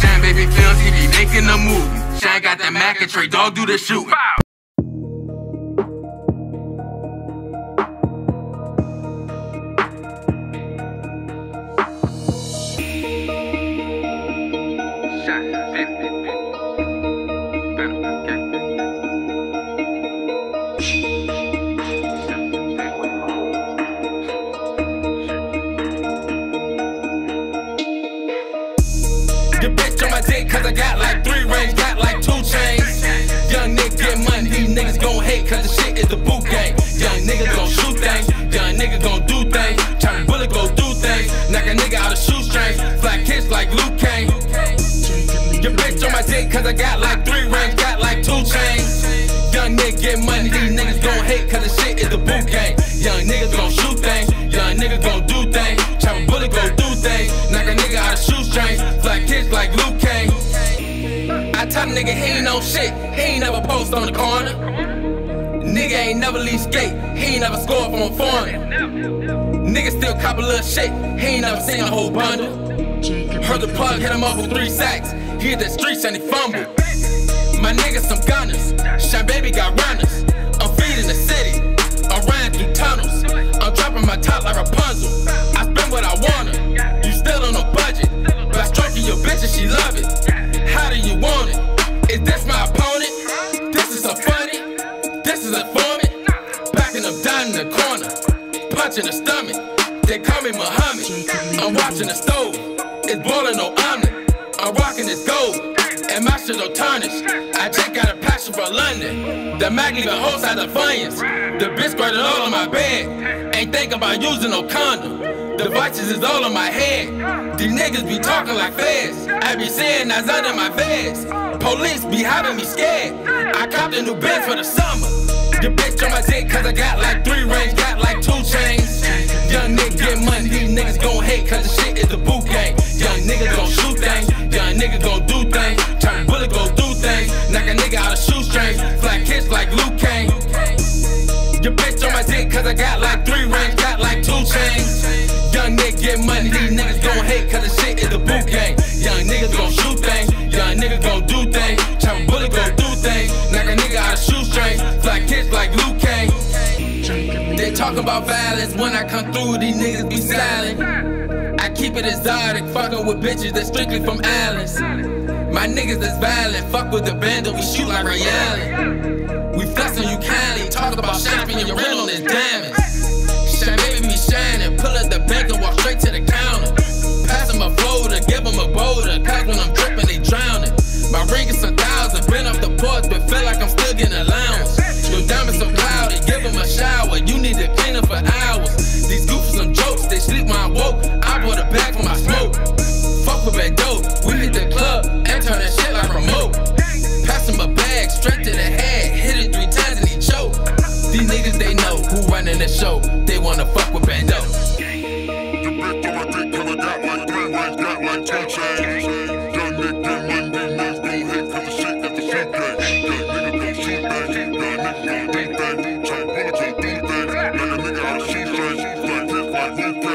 Shine baby films, he be making a movie. Shine got that Mac and Trey Dog do the shooting. My dick, cause I got like three rings, got like two chains. Young nigga get money, these niggas gon' hate, cause the shit is the boot gang. Young nigga gon' shoot things, young nigga gon' do things. Chopper bullet go do things, knock a nigga out of shoestrings. Flat kiss like Luke Kane. Your bitch on my dick, cause I got like three rings, got like two chains. Young nigga get money, these niggas gon' hate, cause the shit is the boot gang. Young niggas Nigga he ain't no shit, he ain't never post on the corner. Nigga ain't never leave skate, he ain't never score from a foreigner. Nigga still cop a little shit, he ain't never seen a whole bundle. Heard the plug hit him up with three sacks, he hit the streets and he fumbled. Punching the stomach. They call me Muhammad. I'm watching the stove, it's boiling no omelet. I'm rocking this gold. And my shit don't tarnish. I just got a passion for London. The mag leaving hoes out the funyuns. The bitch squirted all on my bed. Ain't think about using no condom. The vices is all on my head. These niggas be talking like feds. I be saying that's under my vest. Police be having me scared. I copped a new Benz for the summer. The bitch on my dick cause I nigga gon' do things. Chopper bullet go do things, knock a nigga out of shoestrings. Flat kiss like Luke Kane. Your bitch on my dick cause I got like three rings, got like two chains. Young nigga get money, these niggas gon' hate cause the shit is the boot gang. Young niggas gon' shoot things, young nigga gon' do things. Chopper bullet go do things, knock a nigga out of shoestrings. Flat kiss like Luke Kane. They talk about violence when I come through, these niggas be silent. Keep it exotic, fucking with bitches that's strictly from islands. My niggas that's violent, fuck with the band and we shoot like Ray Thank you.